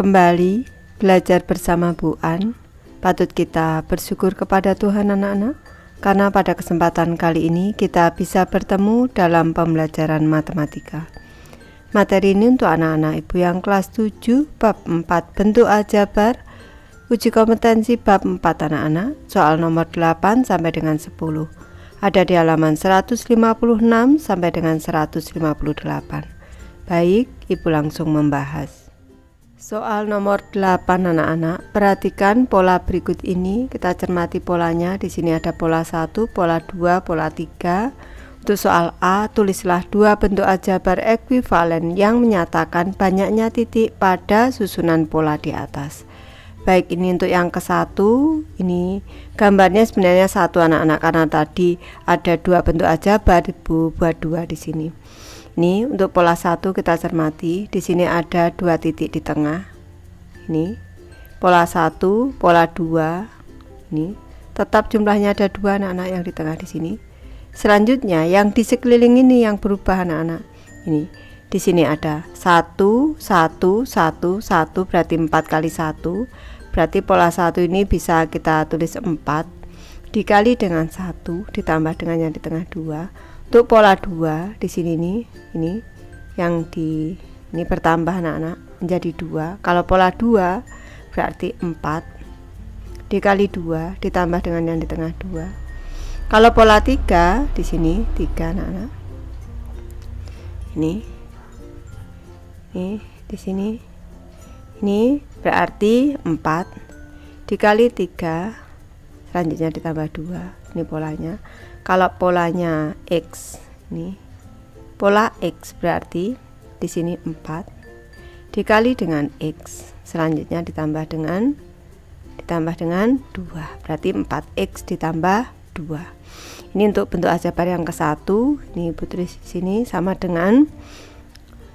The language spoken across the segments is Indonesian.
kembali belajar bersama Bu An. Patut kita bersyukur kepada Tuhan anak-anak karena pada kesempatan kali ini kita bisa bertemu dalam pembelajaran matematika. Materi ini untuk anak-anak ibu yang kelas 7 bab 4 bentuk aljabar uji kompetensi bab 4 anak-anak soal nomor 8 sampai dengan 10 ada di halaman 156 sampai dengan 158. Baik, Ibu langsung membahas. Soal nomor 8 anak-anak, perhatikan pola berikut ini. Kita cermati polanya. Di sini ada pola 1, pola 2, pola 3. Untuk soal A, tulislah dua bentuk aljabar ekuivalen yang menyatakan banyaknya titik pada susunan pola di atas. Baik, ini untuk yang ke satu, ini gambarnya sebenarnya satu anak-anak karena tadi ada dua bentuk aljabar, ibu buat dua di sini. Ini untuk pola satu kita cermati. Di sini ada dua titik di tengah. Ini pola satu, pola dua. Ini tetap jumlahnya ada dua anak-anak yang di tengah di sini. Selanjutnya yang di sekeliling ini yang berubah anak-anak. Ini di sini ada satu, satu, satu, satu berarti empat kali satu. Berarti pola satu ini bisa kita tulis empat dikali dengan satu ditambah dengan yang di tengah dua untuk pola 2 di sini nih, ini yang di ini bertambah anak-anak menjadi dua. Kalau pola 2 berarti 4 dikali 2 ditambah dengan yang di tengah 2. Kalau pola 3 di sini 3 anak-anak. Ini. Ini di sini. Ini berarti 4 dikali 3 selanjutnya ditambah 2. Ini polanya kalau polanya X nih pola X berarti di sini 4 dikali dengan X. Selanjutnya ditambah dengan ditambah dengan 2 berarti 4X ditambah 2 ini untuk bentuk aljabar yang ke satu. Ini putri sini sama dengan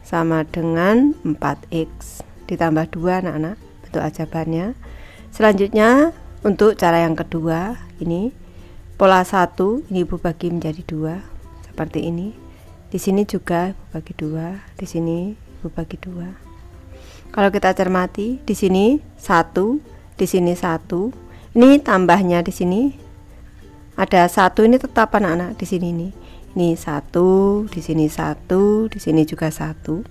sama dengan 4X ditambah 2 anak-anak bentuk aljabarnya. Selanjutnya untuk cara yang kedua ini pola satu ini ibu bagi menjadi dua seperti ini. Di sini juga ibu bagi dua di sini ibu bagi dua. Kalau kita cermati di sini satu di sini satu. Ini tambahnya di sini. Ada satu ini tetap anak-anak di sini nih. Ini satu di sini satu di sini juga satu.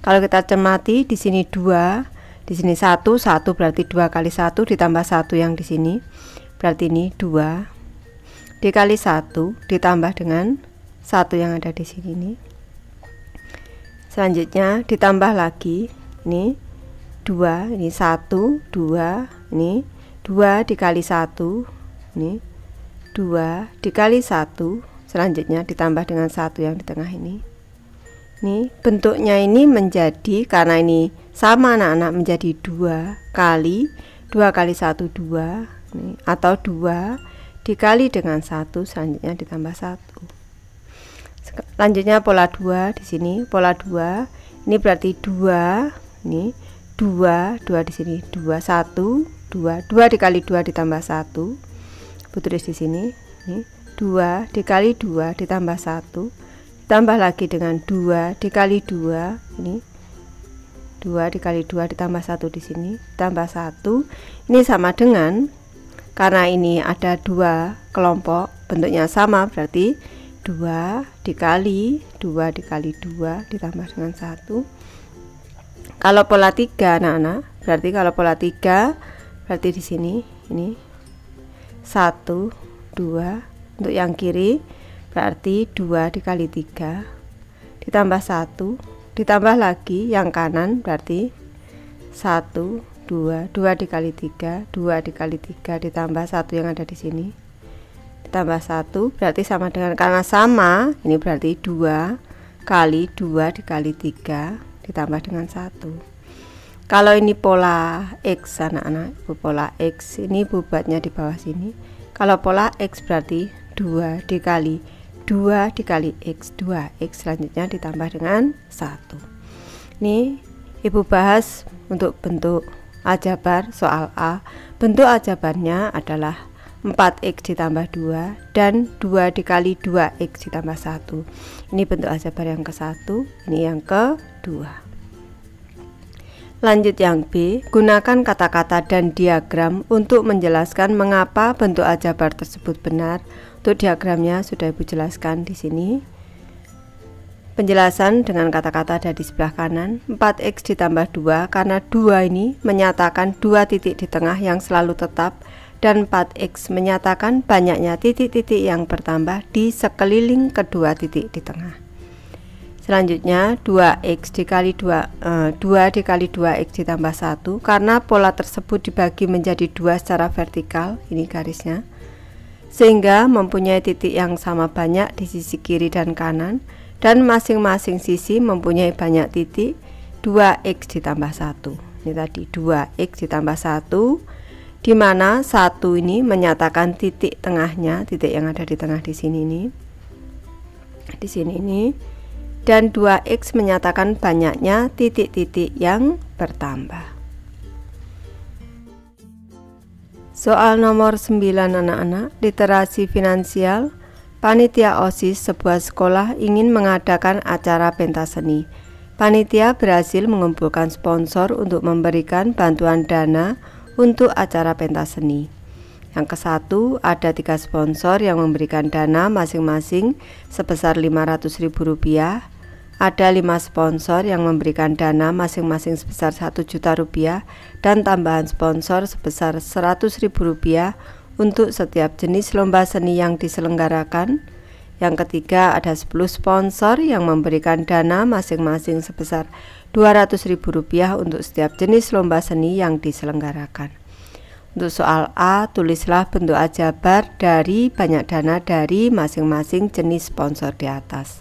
Kalau kita cermati di sini dua di sini satu satu berarti dua kali satu ditambah satu yang di sini. Berarti ini dua dikali satu ditambah dengan satu yang ada di sini nih. Selanjutnya ditambah lagi ini dua ini satu dua ini dua dikali satu ini dua dikali satu selanjutnya ditambah dengan satu yang di tengah ini ini bentuknya ini menjadi karena ini sama anak-anak menjadi dua kali dua kali satu dua atau dua dikali dengan satu selanjutnya ditambah satu. Selanjutnya pola 2 di sini. Pola 2 ini berarti 2 ini 2 2 di sini 2 1 2 2 dikali 2 ditambah 1 tulis di sini ini 2 dikali 2 ditambah 1 ditambah lagi dengan 2 dikali 2 ini 2 dikali 2 ditambah 1 di sini ditambah 1 ini sama dengan karena ini ada dua kelompok bentuknya sama berarti dua dikali dua dikali dua ditambah dengan satu. Kalau pola tiga anak-anak berarti kalau pola tiga berarti di sini ini. Satu dua untuk yang kiri berarti dua dikali tiga ditambah satu ditambah lagi yang kanan berarti satu 2 2 dikali 3 2 dikali 3 ditambah satu yang ada di sini. Ditambah satu berarti sama dengan karena sama ini berarti 2 kali 2 dikali 3 ditambah dengan satu. Kalau ini pola X anak-anak pola X ini bubatnya di bawah sini. Kalau pola X berarti 2 dikali 2 dikali X 2 X selanjutnya ditambah dengan 1 ini ibu bahas untuk bentuk aljabar soal A, bentuk aljabarnya adalah 4x ditambah 2 dan 2 dikali 2x ditambah 1 ini bentuk aljabar yang ke 1 ini yang ke 2 Lanjut yang B, gunakan kata-kata dan diagram untuk menjelaskan mengapa bentuk aljabar tersebut benar. Untuk diagramnya sudah Ibu jelaskan di sini. Penjelasan dengan kata-kata ada di sebelah kanan 4x ditambah 2 karena 2 ini menyatakan dua titik di tengah yang selalu tetap dan 4x menyatakan banyaknya titik-titik yang bertambah di sekeliling kedua titik di tengah. Selanjutnya 2x dikali 2 eh, 2 dikali 2x ditambah 1 karena pola tersebut dibagi menjadi dua secara vertikal, ini garisnya. Sehingga mempunyai titik yang sama banyak di sisi kiri dan kanan dan masing-masing sisi mempunyai banyak titik 2x ditambah 1. Ini tadi 2x ditambah 1 di mana satu ini menyatakan titik tengahnya, titik yang ada di tengah di sini ini. Di sini ini dan 2x menyatakan banyaknya titik-titik yang bertambah. Soal nomor 9 anak-anak, literasi finansial. Panitia OSIS sebuah sekolah ingin mengadakan acara pentas seni. Panitia berhasil mengumpulkan sponsor untuk memberikan bantuan dana untuk acara pentas seni. Yang ke satu, ada tiga sponsor yang memberikan dana masing-masing sebesar Rp500.000. Ada lima sponsor yang memberikan dana masing-masing sebesar satu juta rupiah dan tambahan sponsor sebesar Rp100.000 untuk setiap jenis lomba seni yang diselenggarakan. Yang ketiga, ada 10 sponsor yang memberikan dana masing-masing sebesar Rp200.000 untuk setiap jenis lomba seni yang diselenggarakan. Untuk soal A, tulislah bentuk ajabar dari banyak dana dari masing-masing jenis sponsor di atas.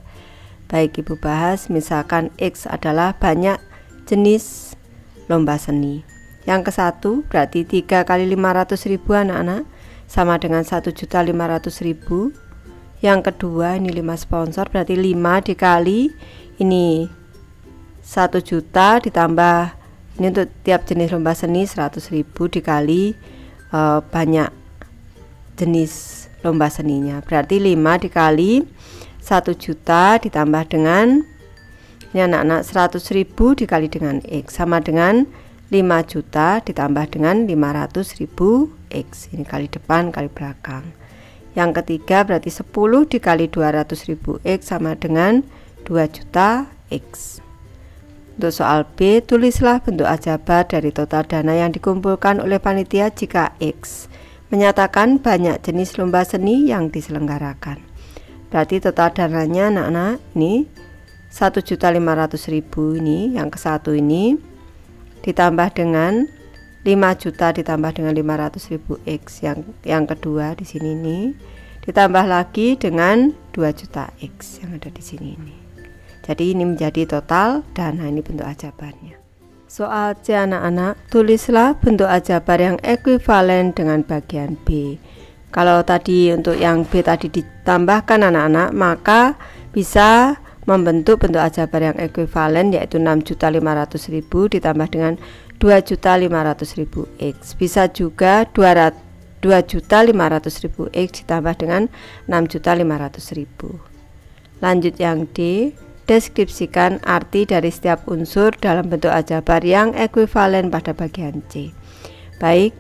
Baik Ibu bahas, misalkan X adalah banyak jenis lomba seni. Yang ke satu berarti 3 kali 500 ribu anak-anak sama dengan 1 juta 500 ribu. Yang kedua ini 5 sponsor berarti 5 dikali ini 1 juta ditambah ini untuk tiap jenis lomba seni 100.000 dikali uh, banyak jenis lomba seninya berarti 5 dikali 1 juta ditambah dengan ini anak-anak 100.000 dikali dengan X sama dengan 5 juta ditambah dengan 500.000 X ini kali depan kali belakang yang ketiga berarti 10 dikali 200.000 X sama dengan 2 juta X untuk soal B, tulislah bentuk ajabar dari total dana yang dikumpulkan oleh panitia jika X menyatakan banyak jenis lomba seni yang diselenggarakan. Berarti total dananya anak-anak ini 1.500.000 ini yang ke satu ini ditambah dengan 5 juta ditambah dengan 500.000 X yang yang kedua di sini ini ditambah lagi dengan 2 juta X yang ada di sini ini. Jadi ini menjadi total dana ini bentuk ajabarnya. Soal C anak-anak, tulislah bentuk ajabar yang ekuivalen dengan bagian B. Kalau tadi untuk yang B tadi ditambahkan anak-anak, maka bisa membentuk bentuk ajabar yang ekuivalen yaitu 6.500.000 ditambah dengan 2.500.000 X. Bisa juga 200 2.500.000 X ditambah dengan 6.500.000. Lanjut yang D, Deskripsikan arti dari setiap unsur dalam bentuk ajabar yang ekuivalen pada bagian C. Baik,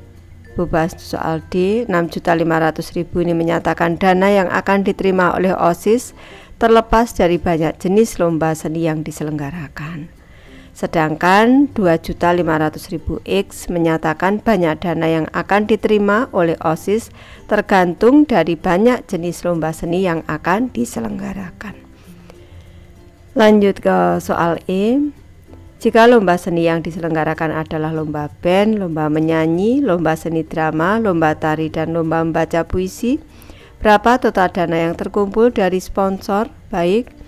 Bu bahas soal D, 6.500.000 ini menyatakan dana yang akan diterima oleh OSIS terlepas dari banyak jenis lomba seni yang diselenggarakan. Sedangkan 2.500.000 X menyatakan banyak dana yang akan diterima oleh OSIS tergantung dari banyak jenis lomba seni yang akan diselenggarakan. Lanjut ke soal E. Jika lomba seni yang diselenggarakan adalah lomba band, lomba menyanyi, lomba seni drama, lomba tari, dan lomba membaca puisi, berapa total dana yang terkumpul dari sponsor? Baik,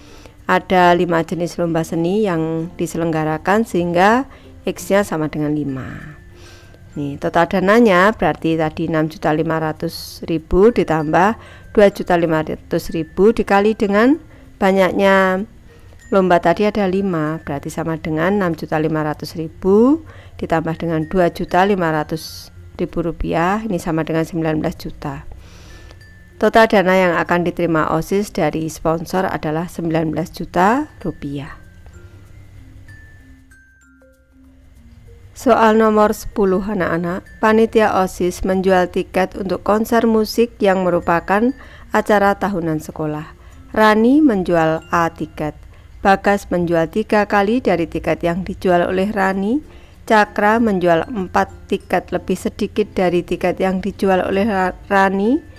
ada lima jenis lomba seni yang diselenggarakan sehingga X-nya sama dengan 5. Nih, total dananya berarti tadi 6.500.000 ditambah 2.500.000 dikali dengan banyaknya Lomba tadi ada 5, berarti sama dengan 6.500.000 ditambah dengan 2.500.000 rupiah, ini sama dengan 19 juta. Total dana yang akan diterima OSIS dari sponsor adalah 19 juta rupiah. Soal nomor 10 anak-anak, panitia OSIS menjual tiket untuk konser musik yang merupakan acara tahunan sekolah. Rani menjual A tiket. Bagas menjual tiga kali dari tiket yang dijual oleh Rani. Cakra menjual empat tiket lebih sedikit dari tiket yang dijual oleh Rani.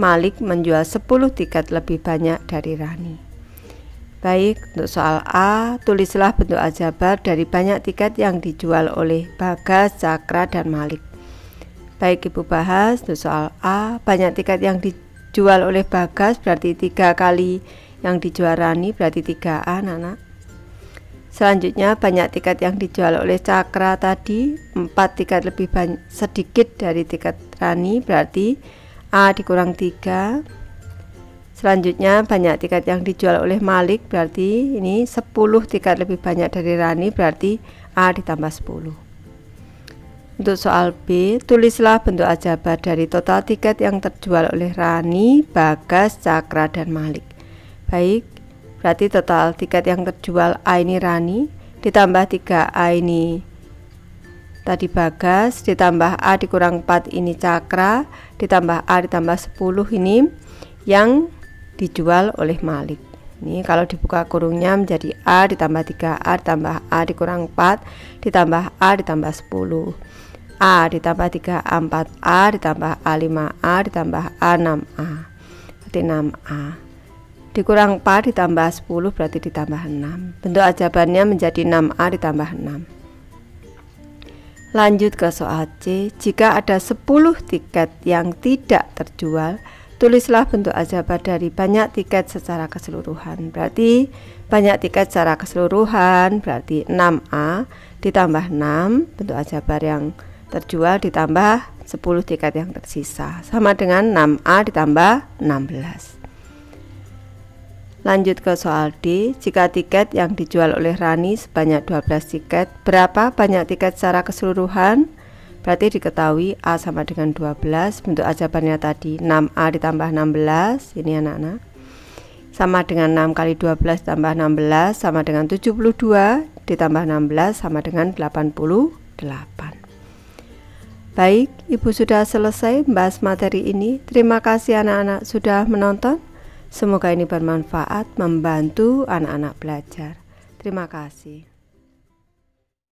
Malik menjual 10 tiket lebih banyak dari Rani. Baik, untuk soal A, tulislah bentuk aljabar dari banyak tiket yang dijual oleh Bagas, Cakra, dan Malik. Baik, Ibu bahas untuk soal A, banyak tiket yang dijual oleh Bagas berarti tiga kali yang dijual Rani berarti 3A, Nana. Selanjutnya, banyak tiket yang dijual oleh Cakra tadi, empat tiket lebih sedikit dari tiket Rani berarti A dikurang 3 Selanjutnya banyak tiket yang dijual oleh Malik berarti ini 10 tiket lebih banyak dari Rani berarti A ditambah 10. Untuk soal B, tulislah bentuk aljabar dari total tiket yang terjual oleh Rani, Bagas, Cakra, dan Malik. Baik, berarti total tiket yang terjual A ini Rani, ditambah 3A ini tadi Bagas, ditambah A dikurang 4 ini Cakra, ditambah A ditambah 10 ini yang dijual oleh Malik. Ini kalau dibuka kurungnya menjadi A ditambah 3A ditambah A dikurang 4 ditambah A ditambah 10. A ditambah 3A 4A ditambah A 5A ditambah A 6A. Berarti 6A. Dikurang 4 ditambah 10 berarti ditambah 6. Bentuk ajabannya menjadi 6A ditambah 6. Lanjut ke soal C. Jika ada 10 tiket yang tidak terjual, tulislah bentuk aljabar dari banyak tiket secara keseluruhan. Berarti banyak tiket secara keseluruhan berarti 6A ditambah 6 bentuk aljabar yang terjual ditambah 10 tiket yang tersisa sama dengan 6A ditambah 16. Lanjut ke soal D, jika tiket yang dijual oleh Rani sebanyak 12 tiket, berapa banyak tiket secara keseluruhan? Berarti diketahui A sama dengan 12 Bentuk ajabannya tadi 6A ditambah 16 Ini anak-anak. Sama dengan 6 kali 12 tambah 16 Sama dengan 72 Ditambah 16 sama dengan 88 Baik, Ibu sudah selesai membahas materi ini. Terima kasih anak-anak sudah menonton Semoga ini bermanfaat membantu anak-anak belajar. Terima kasih